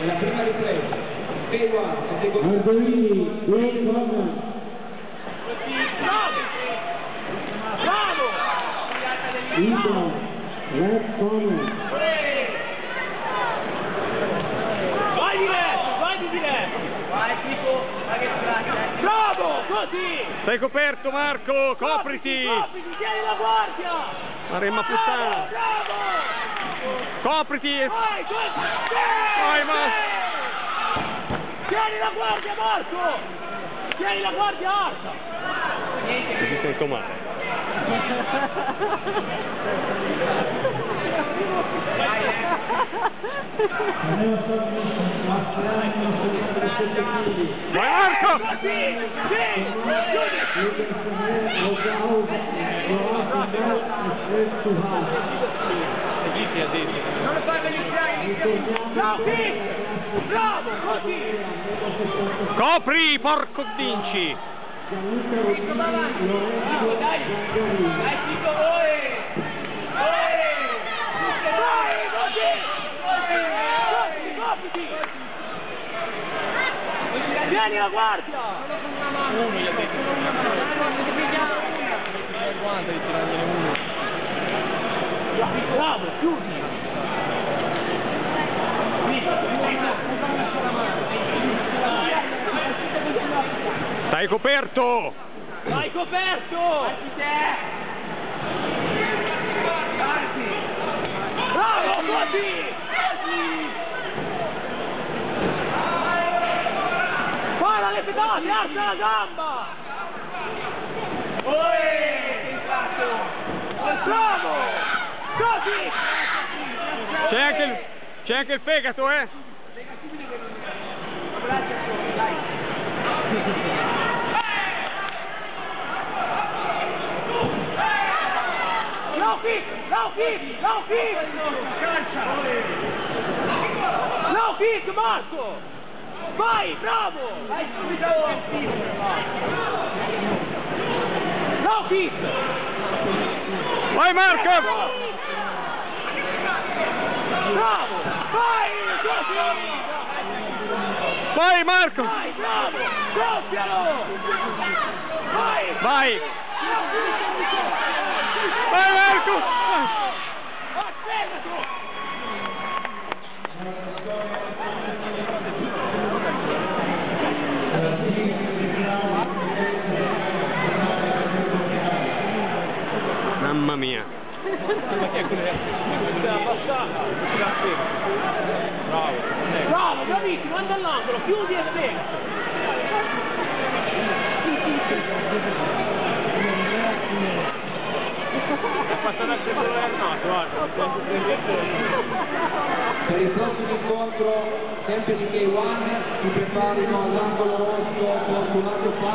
è la prima ripresa. K1, siete con Arbolini, Ray Conrad, Bravo! Bravo! Ida, Red Conrad, Vai diretto, vai di diretto! Vai tipo, vai che Bravo, così! Sei coperto Marco, copriti! Copriti, tieni la guardia! Maremma Bravo, puttana! bravo! Copriti! Vai, così! Vai, ma- Tieni la guardia, Marco! Tieni la guardia alta! Mi sento male. Vai Marco! Così! Sì! Suhas. Non lo fai Bravo, sì! Bravo, così! Copri, porco Lorenzo Zangarini. Dai, Chico, oi! Vai, così! Così, copriti! Tieni la guardia! Bravo, chiudi! Stai coperto! Vai coperto! Bravo, così! Para le pedate, alza la gamba! C'è anche il, c'è anche il fegato, eh! No kick! No kick! No kick! No kick, Marco! Vai, bravo! Vai No kick! Vai Marco! Bravo! Vai! Così! Vai Marco! Vai, bravo! Soffialo! Vai! Vai! Marco! Mamma mia! Bravo, bravissimo, anda all'angolo, chiudi e spiega. Per il prossimo incontro, sempre di K1, si preparino all'angolo rosso Fortunato Fabio.